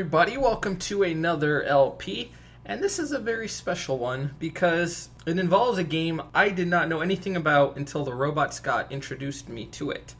Everybody. Welcome to another LP. And this is a very special one because it involves a game I did not know anything about until the Robot Scott introduced me to it.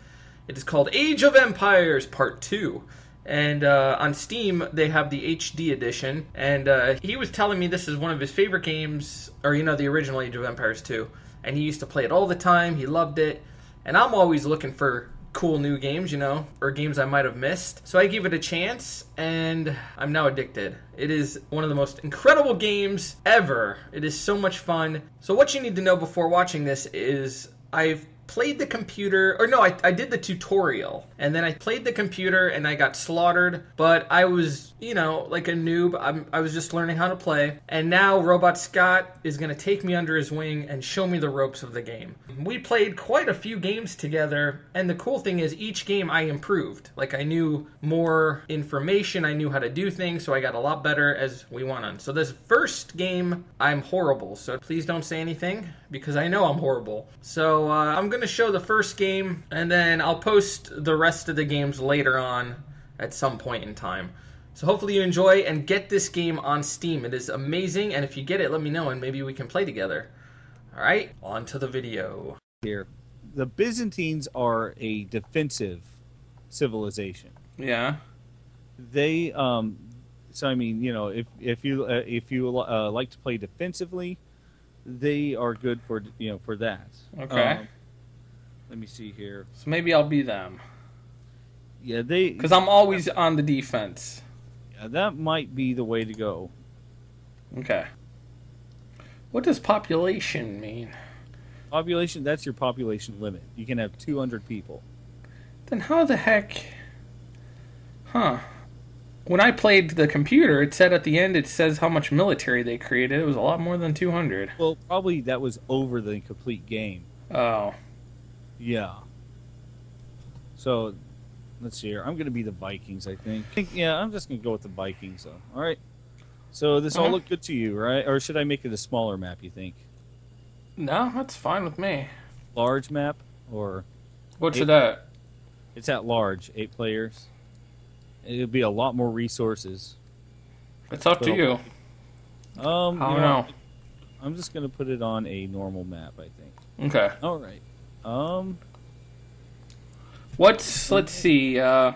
It is called Age of Empires Part 2. And uh, on Steam, they have the HD edition. And uh, he was telling me this is one of his favorite games, or you know, the original Age of Empires 2. And he used to play it all the time. He loved it. And I'm always looking for cool new games, you know, or games I might have missed. So I gave it a chance and I'm now addicted. It is one of the most incredible games ever. It is so much fun. So what you need to know before watching this is I've played the computer, or no, I, I did the tutorial, and then I played the computer and I got slaughtered, but I was, you know, like a noob. I'm, I was just learning how to play, and now Robot Scott is going to take me under his wing and show me the ropes of the game. We played quite a few games together, and the cool thing is each game I improved. Like I knew more information, I knew how to do things, so I got a lot better as we went on. So this first game, I'm horrible, so please don't say anything because I know I'm horrible. So uh, I'm going to show the first game, and then I'll post the rest of the games later on at some point in time. So hopefully you enjoy and get this game on Steam. It is amazing, and if you get it, let me know, and maybe we can play together. All right, on to the video. Here, the Byzantines are a defensive civilization. Yeah. They, um, so I mean, you know, if if you uh, if you uh, like to play defensively, they are good for you know for that. Okay. Um, let me see here. So maybe I'll be them. Yeah, they Because I'm always on the defense. yeah, that might be the way to go. Okay. What does population mean? Population that's your population limit. You can have 200 people. Then how the heck? Huh. When I played the computer, it said at the end, it says how much military they created. It was a lot more than 200. Well, probably that was over the complete game. Oh. Yeah. So, let's see here. I'm going to be the Vikings, I think. I think- Yeah, I'm just going to go with the Vikings, though. All right. So this all Uh-huh. look good to you, right? Or should I make it a smaller map? You think No, that's fine with me. large map, or What's it it's at large, eight players? It'll be a lot more resources. It's up to you. Um, I don't know. I'm just going to put it on a normal map, I think. Okay. All right. Um, What's, let's see, uh,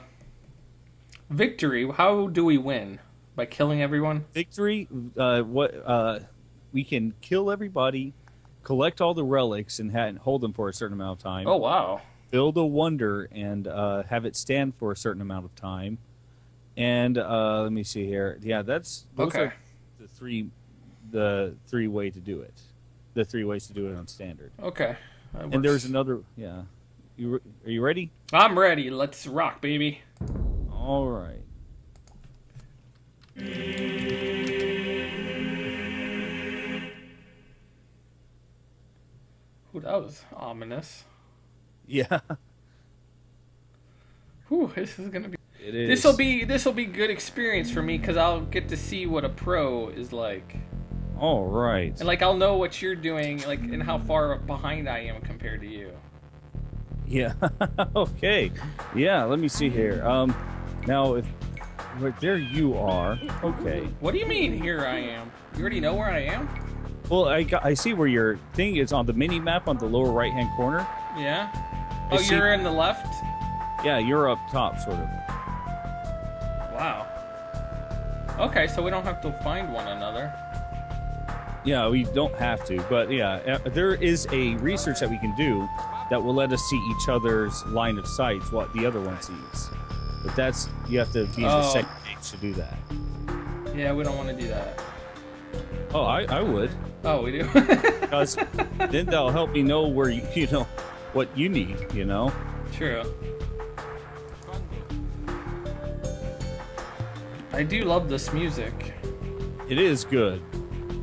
victory. How do we win? By killing everyone? victory. Uh, what? Uh, we can kill everybody, collect all the relics, and, ha- and hold them for a certain amount of time. Oh, wow. build a wonder and uh, have it stand for a certain amount of time. And uh, let me see here. Yeah, that's those Okay. are the three the three way to do it. The three ways to do it on standard. Okay. And there's another. Yeah, you re- are you ready? I'm ready. Let's rock, baby. All right. Ooh, that was ominous. Yeah, Whew, this is gonna be. It is. This will be this will be good experience for me because I'll get to see what a pro is like, all right. and like I'll know what you're doing, like and how far behind I am compared to you. Yeah. okay. Yeah. Let me see here. Um, now if right there you are. Okay. What do you mean? Here I am. You already know where I am. Well, I got, I see where your thing is on the mini map on the lower right hand corner. Yeah. Oh, you're in the left. Yeah, you're up top, sort of. Wow. Okay, so we don't have to find one another. Yeah, we don't have to, but yeah, there is a research that we can do that will let us see each other's line of sights, what the other one sees. But that's you have to be in the Oh. second page to do that. Yeah, we don't want to do that. Oh, I, I would, Oh, we do. because then that'll help me know where you, you know what you need. You know. True. I do love this music. It is good.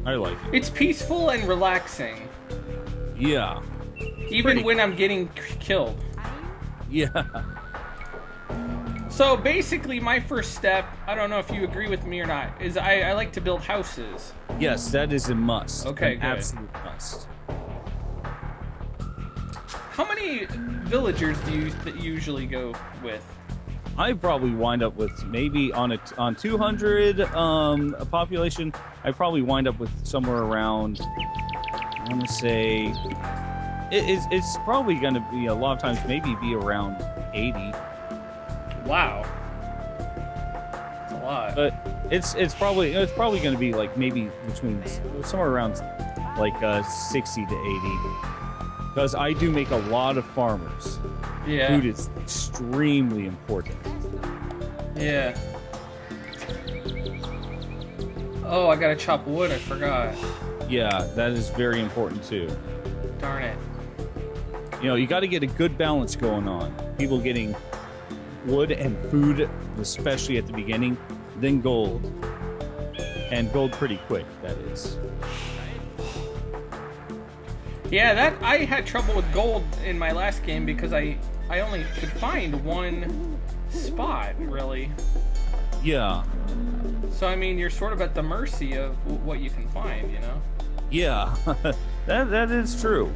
I like it. It's peaceful and relaxing, Yeah. even pretty- when I'm getting killed. Yeah. So basically, my first step, I don't know if you agree with me or not, is I, I like to build houses. Yes, that is a must. Okay, An good. absolute must. How many villagers do you th- usually go with? I probably wind up with maybe on a on 200 um, a population. I probably wind up with somewhere around. I want to say it, it's, it's probably going to be a lot of times maybe be around 80, Wow. That's a lot. but it's it's probably it's probably going to be like maybe between somewhere around like uh, 60 to 80 because I do make a lot of farmers. yeah. Food is extremely important. Yeah. Oh, I gotta chop wood. I forgot. Yeah, that is very important too. Darn it. You know, you got to get a good balance going on. People getting wood and food, especially at the beginning, then gold. And gold pretty quick, that is. Yeah, that I had trouble with gold in my last game because I I only could find one spot really. Yeah, So I mean, you're sort of at the mercy of what you can find, you know. yeah, that that is true.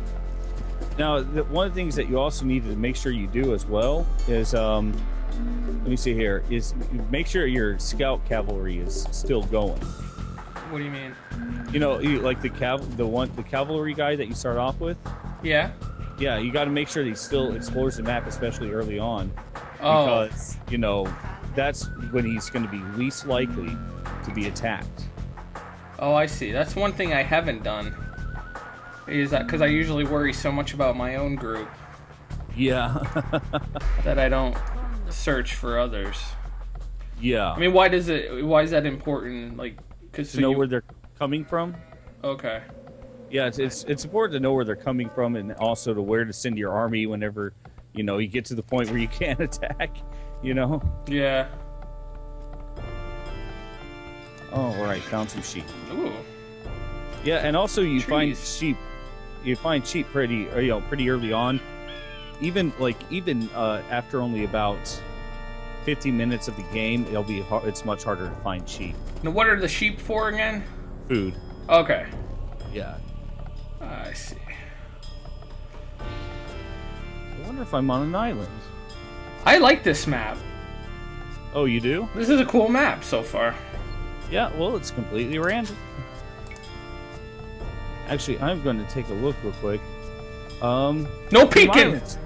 Now, the, one of the things that you also need to make sure you do as well is, um, let me see here, is make sure your scout cavalry is still going. What do you mean? You know, you, like the cav, the one, the cavalry guy that you start off with. Yeah. Yeah, you got to make sure that he still explores the map, especially early on, Oh. because you know that's when he's going to be least likely to be attacked. Oh, I see. That's one thing I haven't done. Is that because I usually worry so much about my own group Yeah, that I don't search for others. yeah. I mean, why does it? Why is that important? Like, because to know where they're coming from. Okay. Yeah, it's, it's it's important to know where they're coming from, and also to where to send your army whenever you know you get to the point where you can't attack. You know. Yeah. Oh, right. Found some sheep. Ooh. Yeah, and also you find sheep. You find sheep pretty, you know, pretty early on. Even like even uh, after only about fifty minutes of the game, it'll be har- it's much harder to find sheep. Now, what are the sheep for again? Food. Okay. Yeah. I see. I wonder if I'm on an island. I like this map. Oh, you do? This is a cool map so far. Yeah. Well, it's completely random. Actually, I'm going to take a look real quick. Um, No peeking. Islands.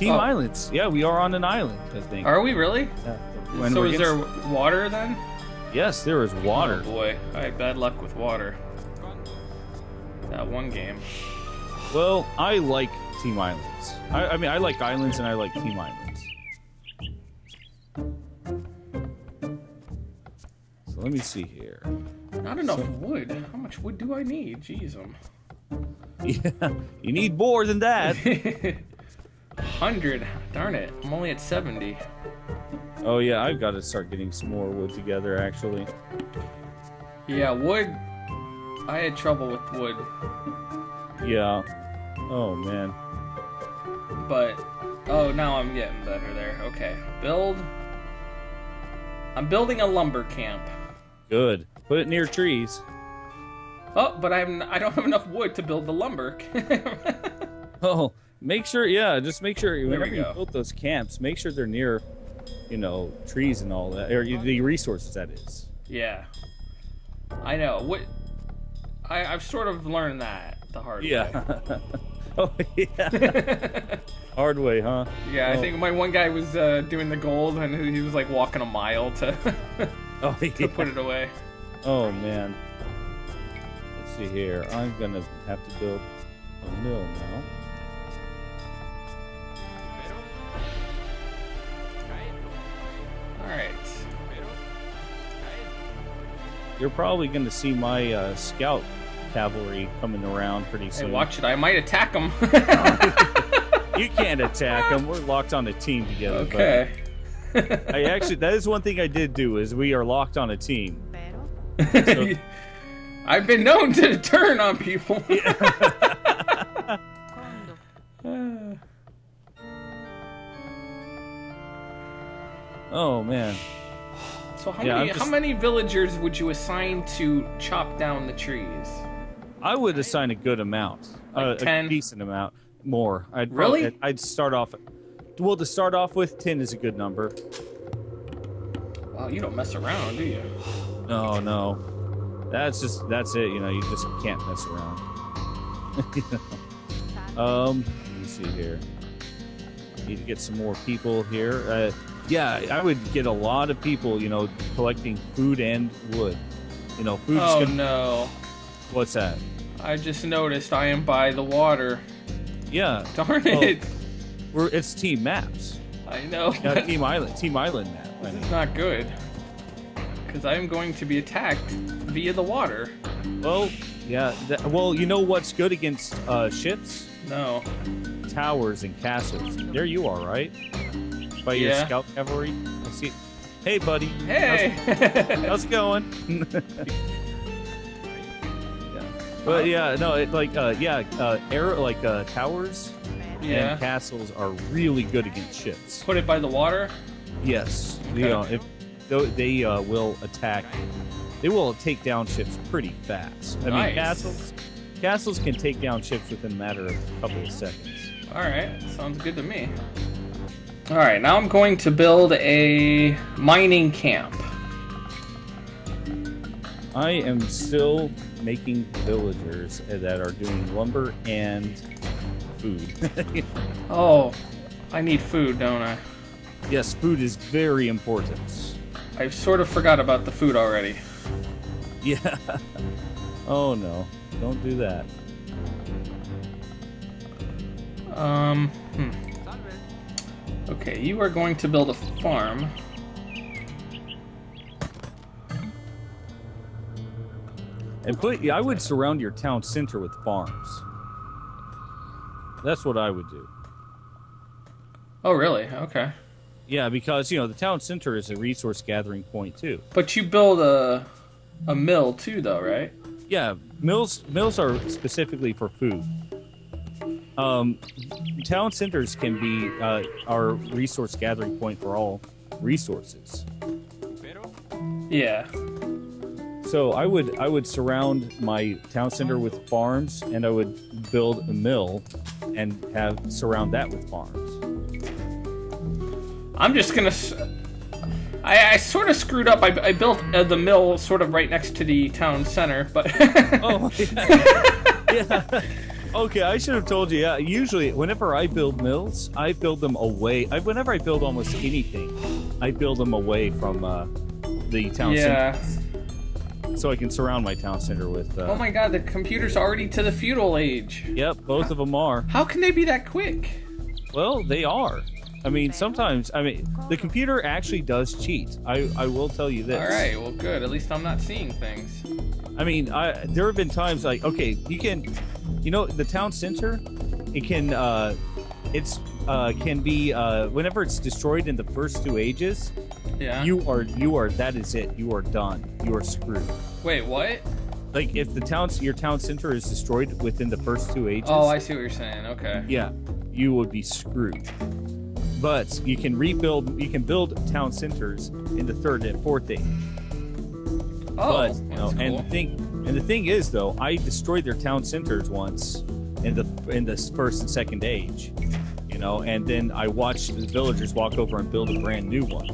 Team Oh. Islands. Yeah, we are on an island. I think. Are we really? Yeah. When so we're is there water then? Yes, there is water. Oh boy, I had bad luck with water. That one game. Well, I like Team Islands. I, I mean, I like islands and I like Team Islands. So let me see here. Not enough wood. How much wood do I need? Jeez, um. Yeah, you need more than that. Hundred. Darn it. I'm only at seventy. oh yeah, I've got to start getting some more wood together. Actually, Yeah, wood. I had trouble with wood, yeah. Oh man. but oh, now I'm getting better there. Okay, build. I'm building a lumber camp. Good. Put it near trees. Oh, but I have I don't have enough wood to build the lumber. Oh, make sure. Yeah, just make sure whenever you build those camps, make sure they're near, you know, trees and all that, or the resources. That is. yeah, I know. What I I've sort of learned that the hard way. Yeah. oh yeah. Hard way, huh? Yeah, I Oh. think my one guy was uh, doing the gold, and he was like walking a mile to Oh to yeah. put it away. Oh man. Let's see here. I'm gonna have to build a mill now. You're probably gonna see my uh, scout cavalry coming around pretty Hey, soon. watch it. I might attack them. You can't attack them. We're locked on a team together. okay. I actually, that is one thing I did do is we are locked on a team. So- I've been known to turn on people. Oh man. So how Yeah, many I'm how many villagers would you assign to chop down the trees? I would assign a good amount, Like uh, a decent amount, more. I'd Really? Probably, I'd start off. Well, to start off with, ten is a good number. Oh, you don't mess around, do you? No, no. That's just that's it. You know, you just can't mess around. Um, let me see here. Need to get some more people here. Uh, yeah, I would get a lot of people. You know, collecting food and wood. You know, food's Oh gonna. no. What's that? I just noticed I am by the water. Yeah, Darn Oh. it. we're it's team maps. I know. Yeah, but team island, team island map. This is not good. Because I am going to be attacked via the water. Well, yeah. That, well, you know what's good against uh, ships, No. towers, and castles. There you are, right? By your scout cavalry. I see. Hey, buddy. Hey! How's it going? yeah. But yeah, no, it like uh, yeah, uh, air like uh, towers yeah. and castles are really good against ships. Put it by the water? Yes, Okay. you know if they uh, will attack, they will take down ships pretty fast. I Nice. mean, castles castles can take down ships within a matter of a couple of seconds. Alright, sounds good to me. Alright, now I'm going to build a mining camp. I am still making villagers that are doing lumber and food. Oh, I need food, don't I? yes, food is very important. I sort of forgot about the food already. Yeah. Oh no, don't do that. Um, hmm. Okay, you are going to build a farm. And put, I would surround your town center with farms. That's what I would do. Oh, really? Okay. Yeah, because you know the town center is a resource gathering point too. But you build a a mill too, though, right? Yeah, mills mills are specifically for food. Um, town centers can be uh, our resource gathering point for all resources. Yeah. So I would I would surround my town center with farms, and I would build a mill, and have surround that with farms. I'm just gonna. I sort of screwed up. I, I built uh, the mill sort of right next to the town center, but. Oh, yeah. Okay, I should have told you. Yeah, usually whenever I build mills, I build them away. I, whenever I build almost anything, I build them away from uh, the town yeah. center, so I can surround my town center with. Uh, Oh my god, the computer's already to the feudal age. Yep, both of them are. How can they be that quick? Well, they are. I mean, sometimes. I mean, the computer actually does cheat. I I will tell you this. All right, well, good. At least I'm not seeing things. I mean, I, there have been times like, okay, you can, you know, the town center, it can, uh, it's, uh, can be, uh, whenever it's destroyed in the first two ages, Yeah. you are, you are, that is it. You are done. You are screwed. Wait, what? Like if the town, your town center is destroyed within the first two ages, Oh, I see what you're saying. Okay. yeah, you would be screwed. But you can rebuild, you can build town centers in the third and fourth age. Oh, but you know, that's and cool. And the thing is though, I destroyed their town centers once in the in the first and second age, you know, and then I watched the villagers walk over and build a brand new one,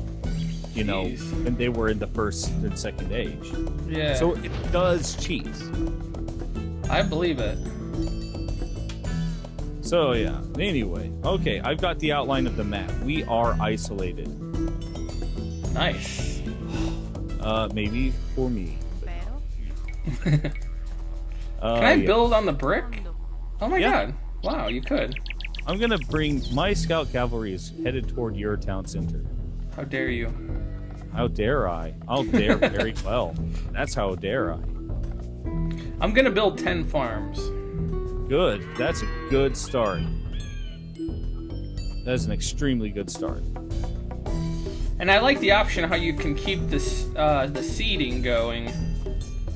you know, Jeez. and they were in the first and second age. yeah. So it does cheat. I believe it. So yeah. Anyway, okay, I've got the outline of the map. We are isolated. Nice. Uh, maybe for me. Pero Uh, Can I yeah. build on the brick? Oh my Yeah. god. Wow, you could. I'm gonna bring my scout cavalry is headed toward your town center. How dare you? How dare I? I'll dare very well. That's how dare I. I'm gonna build 10 farms. Good. That's a good start. That is an extremely good start. And I like the option how you can keep this uh, the seeding going.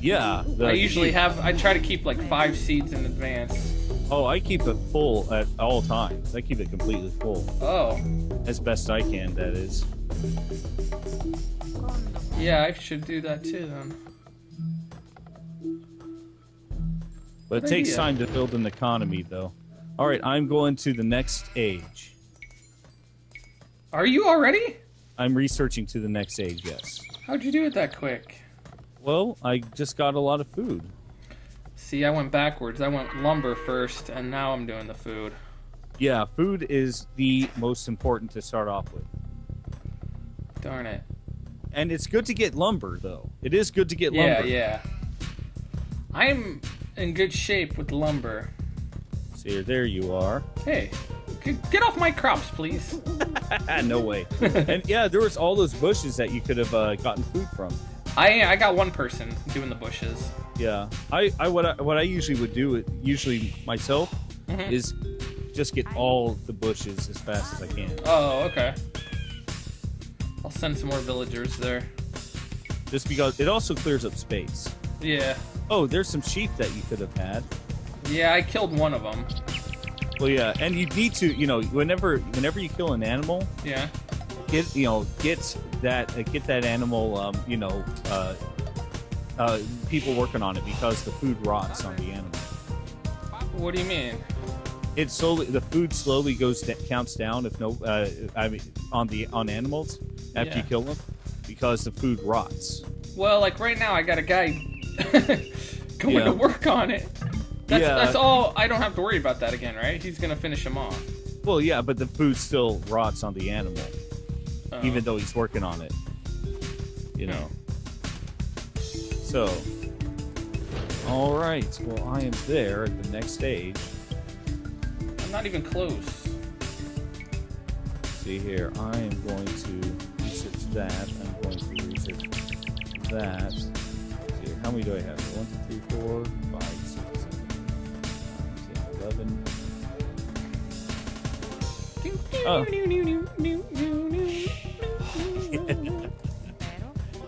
Yeah. the I usually have I try to keep like five seeds in advance. Oh, I keep it full at all times. I keep it completely full. Oh, As best I can, that is. yeah, I should do that too then. But it takes time to build an economy, though. All right, I'm going to the next age. Are you already? I'm researching to the next age. Yes. How'd you do it that quick? Well, I just got a lot of food. See, I went backwards. I went lumber first, and now I'm doing the food. Yeah, food is the most important to start off with. Darn it. And it's good to get lumber, though. It is good to get Yeah, lumber. yeah. yeah. I'm in good shape with lumber. See, there you are. Hey, get off my crops, please. no way. and yeah, there was all those bushes that you could have uh, gotten food from. I I got one person doing the bushes. Yeah, I, I what I what I usually would do, usually myself, Mhm. is just get all the bushes as fast as I can. Oh, okay. I'll send some more villagers there. Just because it also clears up space. Yeah. Oh, there's some sheep that you could have had. Yeah, I killed one of them. Well, yeah, and you need to, you know, whenever whenever you kill an animal, Yeah. Get you know get that uh, get that animal, um, you know, uh, uh, people working on it because the food rots on the animal. What do you mean? It slowly the food slowly goes counts down if no, uh, I mean on the on animals after you kill them because the food rots. Well, like right now, I got a guy going Yeah. to work on it. That's, Yeah. that's all. I don't have to worry about that again, right? He's gonna finish him off. Well, yeah, but the food still rots on the animal, Oh. even though he's working on it. You hmm. know. So, all right. Well, I am there at the next stage. I'm not even close. See here, I am going to research that. I'm going to research that. See here, how many do I have? One, two, three, four, five, six, seven, nine, ten, eleven. Oh.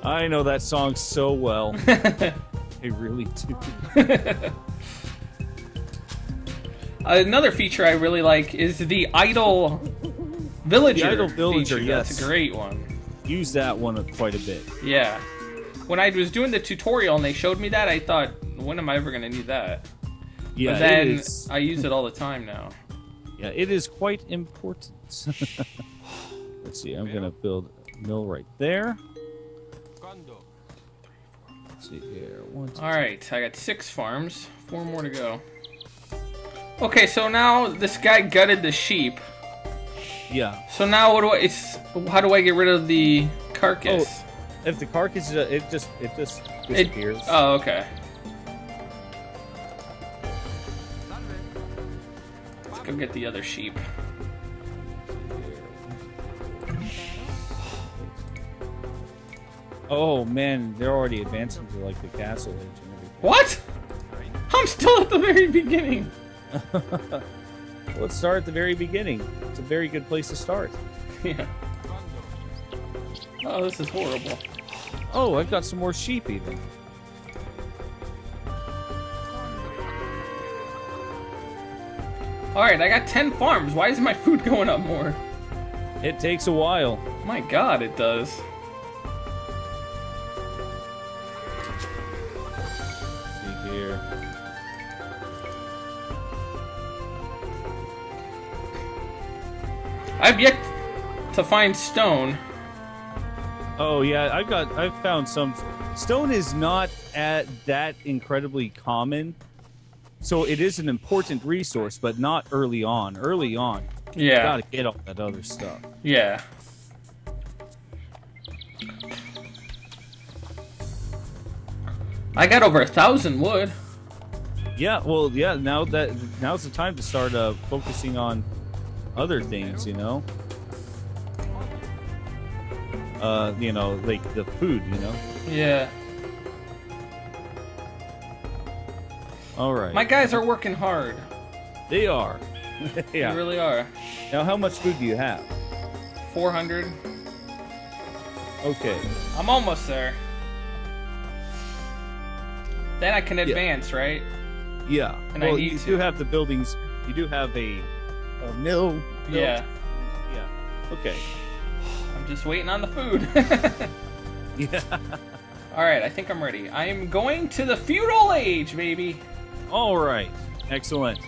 I know that song so well. I really do. Another feature I really like is the idle villager. The idle villager, feature. That's yes. a great one. Use that one quite a bit. Yeah. When I was doing the tutorial and they showed me that, I thought, when am I ever gonna need that? Yeah, but then it is. I use it all the time now. Yeah, it is quite important. Let's see, I'm gonna build a mill right there. Let's see here. One, two, All right, I got six farms, four more to go. Okay, so now this guy gutted the sheep. Yeah. So now what do I? It's how do I get rid of the carcass? If the carcass, uh, it just it just It- disappears. oh, okay. Let's go get the other sheep. Oh man, they're already advancing to like the castle age and everything. What? I'm still at the very beginning. Let's start at the very beginning. It's a very good place to start. yeah. Oh, this is horrible. Oh, I've got some more sheep even. All right, I got ten farms. Why is my food going up more? It takes a while. My God, it does. I've yet to find stone. Oh yeah, I've got I've found some stone is not at that incredibly common. So it is an important resource, but not early on. Early on, you Yeah. gotta get all that other stuff. Yeah. I got over a thousand wood. Yeah, well, yeah. Now that now's the time to start uh, focusing on other things. You know, uh, you know, like the food. You know. Yeah. All right. My guys are working hard. they are. yeah. They really are. Now, how much food do you have? 400. Okay. I'm almost there. Then I can advance, right? Yeah. And I well, need you to. do have the buildings. You do have a, a mill. built. Yeah. Yeah. Okay. I'm just waiting on the food. Yeah. All right, I think I'm ready. I am going to the feudal age, baby. All right. Excellent.